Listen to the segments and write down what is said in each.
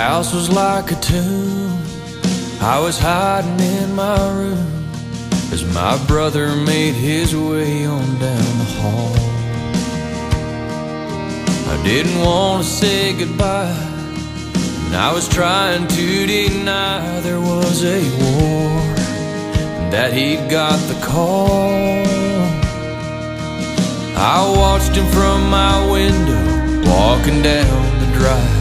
house was like a tomb. I was hiding in my room as my brother made his way on down the hall. I didn't want to say goodbye, and I was trying to deny there was a war, that he'd got the call. I watched him from my window, walking down the drive.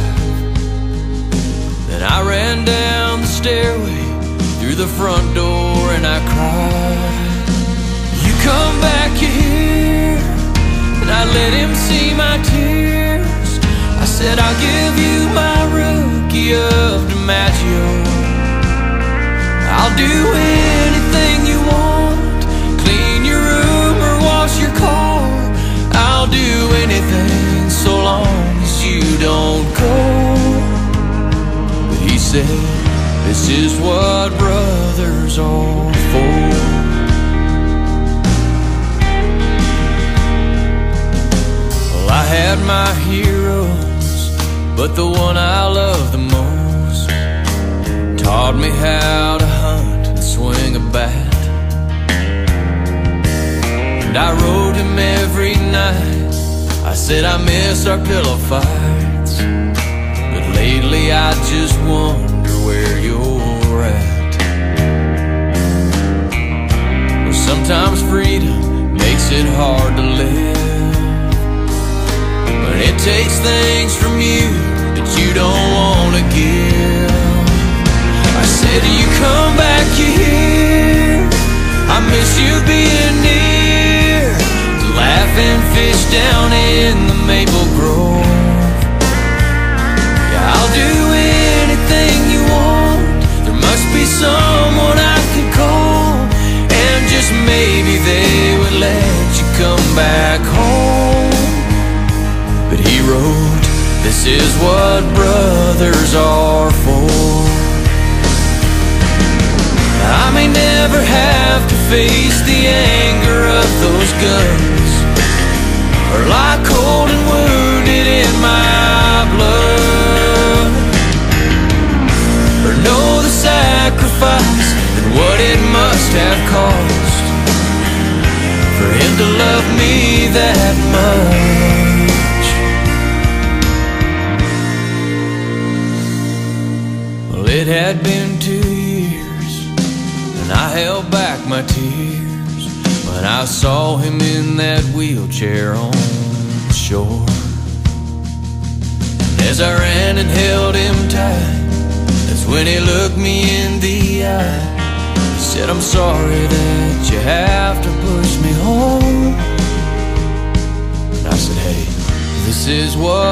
Stairway, through the front door, and I cried. You come back here, and I let him see my tears. I said, I'll give you my rookie of DiMaggio. I'll do anything you want, This is what brothers are for. Well, I had my heroes, but the one I love the most taught me how to hunt and swing a bat. And I rode him every night. I said I miss our pillow fights. But lately I just where you're at. Well, sometimes freedom makes it hard to live. But it takes things from you that you don't want to give. I said, You come back here. I miss you being near. Laughing fish down in the maple maybe they would let you come back home. But he wrote, This is what brothers are for. I may never have to face the anger of those guns, or lie that much. Well, it had been two years, and I held back my tears when I saw him in that wheelchair on the shore. And as I ran and held him tight, that's when he looked me in the eye. He said, I'm sorry that you have is what